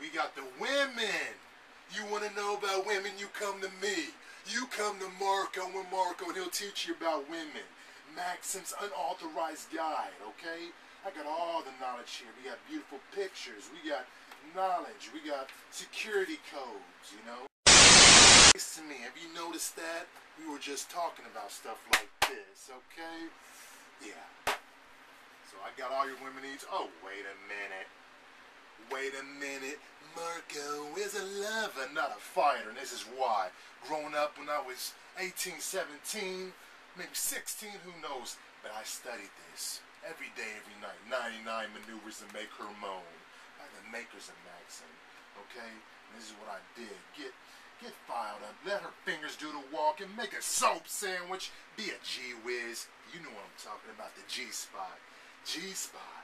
we got the women. You want to know about women, you come to me. You come to Marco and Marco, and he'll teach you about women. Maxim's unauthorized guide, okay? I got all the knowledge here. We got beautiful pictures. We got knowledge. We got security codes, you know? Listen to me. Have you noticed that? We were just talking about stuff like this, okay? Yeah. So I got all your women needs. Oh, wait a minute. Wait a minute. Marco is a lover, not a fighter, and this is why. Growing up when I was 18, 17, maybe 16, who knows? But I studied this every day, every night. 99 maneuvers to make her moan. By the makers of Maxim. Okay? And this is what I did. Get get filed up. Let her fingers do the walk and make a soap sandwich. Be a G whiz. You know what I'm talking about, the G spot. G spot.